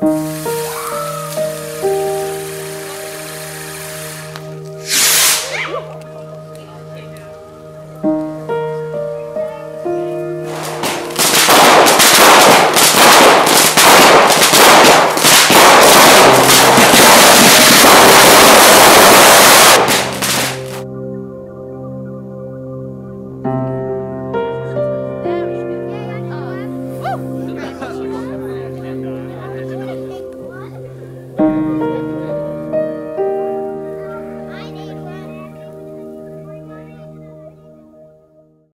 Woo!